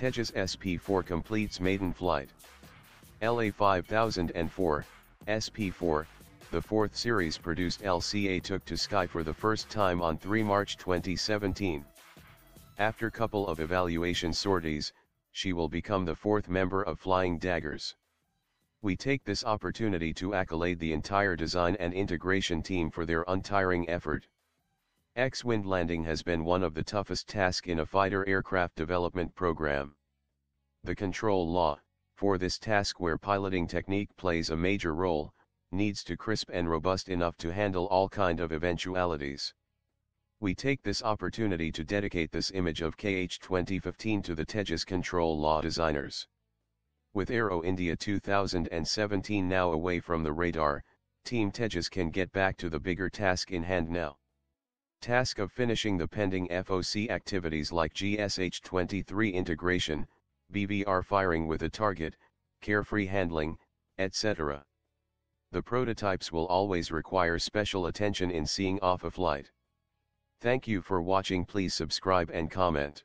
Tejas SP4 completes maiden flight. LA 5004, SP4, the fourth series produced LCA took to sky for the first time on 3 March 2017. After couple of evaluation sorties, she will become the fourth member of Flying Daggers. We take this opportunity to accolade the entire design and integration team for their untiring effort. X-wind landing has been one of the toughest tasks in a fighter aircraft development program. The control law, for this task where piloting technique plays a major role, needs to crisp and robust enough to handle all kind of eventualities. We take this opportunity to dedicate this image of KH 2015 to the Tejas control law designers. With Aero India 2017 now away from the radar, Team Tejas can get back to the bigger task in hand now. Task of finishing the pending FOC activities like GSH-23 integration, BVR firing with a target, carefree handling, etc. The prototypes will always require special attention in seeing off a flight. Thank you for watching please subscribe and comment.